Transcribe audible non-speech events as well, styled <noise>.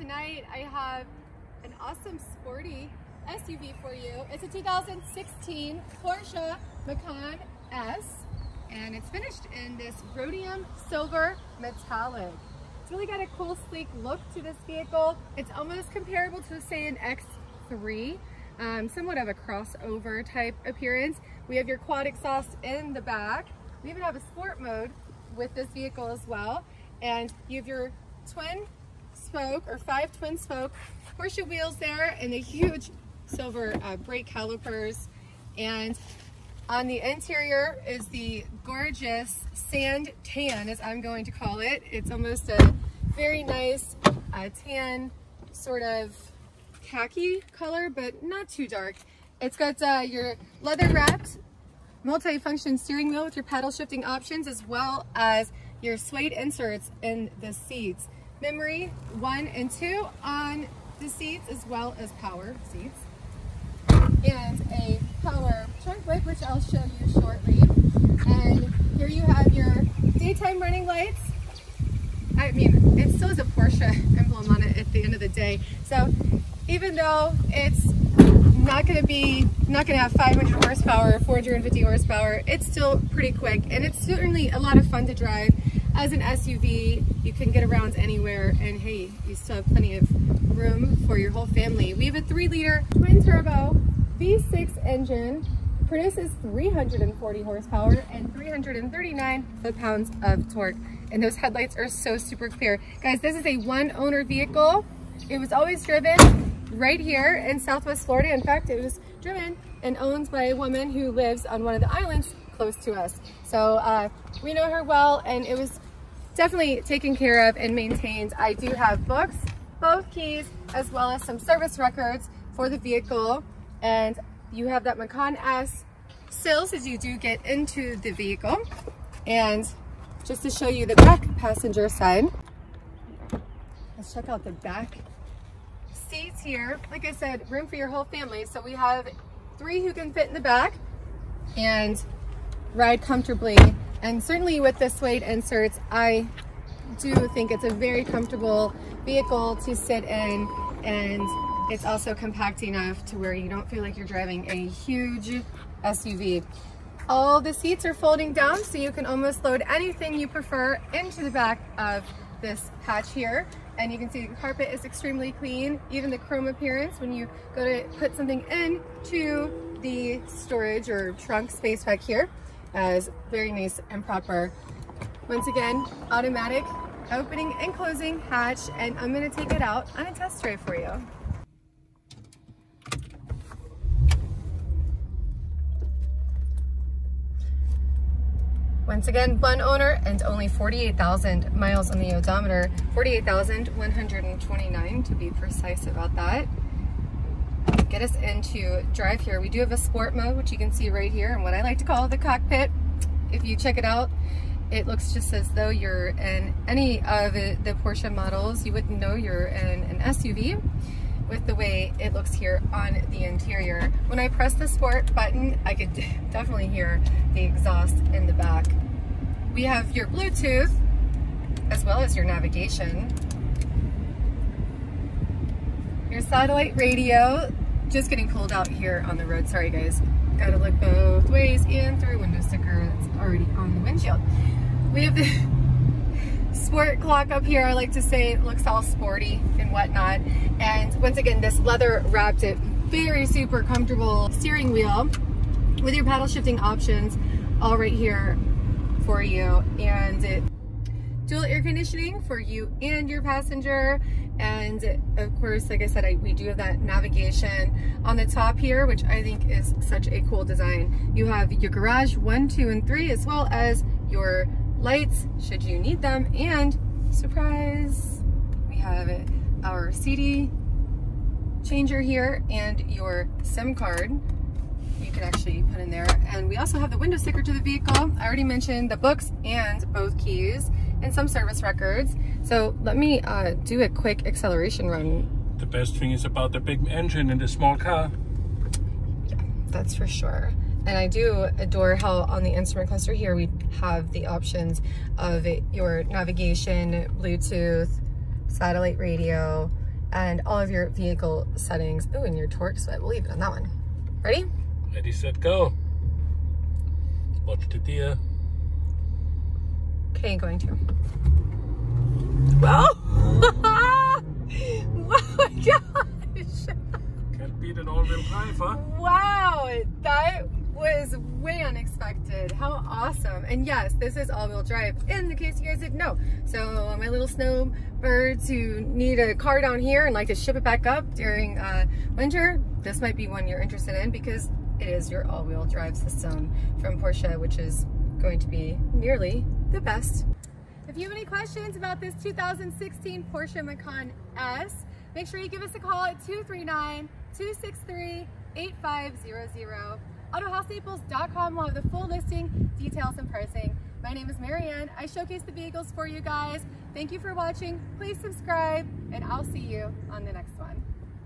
tonight I have an awesome sporty SUV for you. It's a 2016 Porsche Macan S and it's finished in this rhodium silver metallic. It's really got a cool sleek look to this vehicle. It's almost comparable to say an X3, um, somewhat of a crossover type appearance. We have your quad exhaust in the back. We even have a sport mode with this vehicle as well. And you have your twin spoke or five twin spoke Porsche wheels there and the huge silver uh, brake calipers. And on the interior is the gorgeous sand tan, as I'm going to call it. It's almost a very nice uh, tan sort of khaki color, but not too dark. It's got uh, your leather wrapped multi-function steering wheel with your paddle shifting options as well as your suede inserts in the seats. Memory one and two on the seats as well as power seats. And a power trunk light which I'll show you shortly. And here you have your daytime running lights. I mean, it still has a Porsche emblem on it at the end of the day. So even though it's not going to be, not going to have 500 horsepower, 450 horsepower. It's still pretty quick and it's certainly a lot of fun to drive. As an SUV, you can get around anywhere and hey, you still have plenty of room for your whole family. We have a three liter twin turbo V6 engine, produces 340 horsepower and 339 foot-pounds of torque. And those headlights are so super clear. Guys, this is a one owner vehicle. It was always driven right here in Southwest Florida. In fact, it was driven and owned by a woman who lives on one of the islands close to us. So uh, we know her well and it was definitely taken care of and maintained. I do have books, both keys, as well as some service records for the vehicle. And you have that Macan S sills as you do get into the vehicle. And just to show you the back passenger side, let's check out the back seats here. Like I said, room for your whole family. So we have three who can fit in the back and ride comfortably. And certainly with the suede inserts, I do think it's a very comfortable vehicle to sit in and it's also compact enough to where you don't feel like you're driving a huge SUV. All the seats are folding down so you can almost load anything you prefer into the back of this hatch here and you can see the carpet is extremely clean. Even the chrome appearance when you go to put something in to the storage or trunk space back here is very nice and proper. Once again, automatic opening and closing hatch and I'm gonna take it out on a test drive for you. Once again, one owner and only 48,000 miles on the odometer. 48,129 to be precise about that. Get us into drive here. We do have a sport mode, which you can see right here, and what I like to call the cockpit. If you check it out, it looks just as though you're in any of the Porsche models. You wouldn't know you're in an SUV with the way it looks here on the interior. When I press the sport button, I could <laughs> definitely hear the exhaust in the back. We have your Bluetooth, as well as your navigation. Your satellite radio, just getting pulled out here on the road. Sorry guys, gotta look both ways and through a window sticker that's already on the windshield. We have the <laughs> sport clock up here. I like to say it looks all sporty and whatnot. And once again, this leather wrapped it very super comfortable steering wheel with your paddle shifting options all right here for you. And it, dual air conditioning for you and your passenger. And of course, like I said, I, we do have that navigation on the top here, which I think is such a cool design. You have your garage one, two, and three, as well as your lights should you need them and surprise we have our CD changer here and your SIM card you can actually put in there and we also have the window sticker to the vehicle I already mentioned the books and both keys and some service records so let me uh, do a quick acceleration run the best thing is about the big engine in the small car yeah that's for sure and I do adore how on the instrument cluster here we have the options of your navigation, Bluetooth, satellite radio, and all of your vehicle settings. Oh, and your torque, so I will leave it on that one. Ready? Ready, set, go. Watch the deer. Okay, going to. Well, <laughs> oh my gosh. Can't beat an all-wheel drive, huh? Wow, that was way unexpected. How awesome. And yes, this is all-wheel drive, in the case you guys didn't know. So my little snowbirds who need a car down here and like to ship it back up during uh, winter, this might be one you're interested in because it is your all-wheel drive system from Porsche, which is going to be nearly the best. If you have any questions about this 2016 Porsche Macan S, make sure you give us a call at 239-263-8500. AutoHausNaples.com will have the full listing, details, and pricing. My name is MaryAnn. I showcase the vehicles for you guys. Thank you for watching. Please subscribe, and I'll see you on the next one.